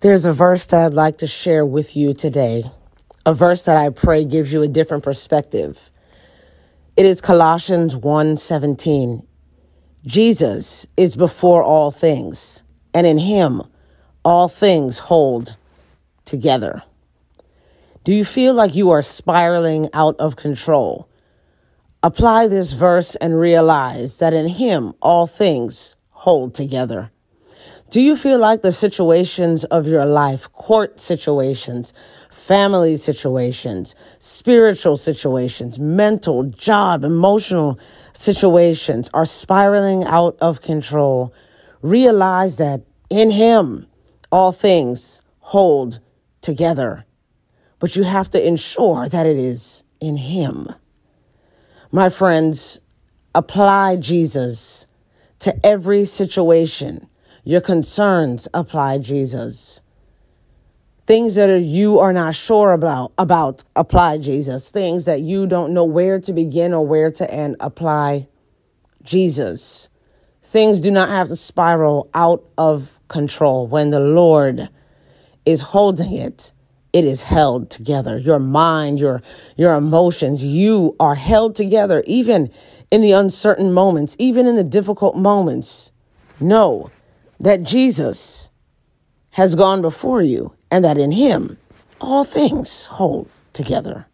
There's a verse that I'd like to share with you today, a verse that I pray gives you a different perspective. It is Colossians 1:17. Jesus is before all things, and in him all things hold together. Do you feel like you are spiraling out of control? Apply this verse and realize that in him all things hold together. Do you feel like the situations of your life, court situations, family situations, spiritual situations, mental, job, emotional situations are spiraling out of control? Realize that in Him, all things hold together. But you have to ensure that it is in Him. My friends, apply Jesus to every situation your concerns apply Jesus. Things that are, you are not sure about, about apply Jesus. Things that you don't know where to begin or where to end, apply Jesus. Things do not have to spiral out of control. When the Lord is holding it, it is held together. Your mind, your, your emotions, you are held together even in the uncertain moments, even in the difficult moments. Know that Jesus has gone before you and that in him all things hold together.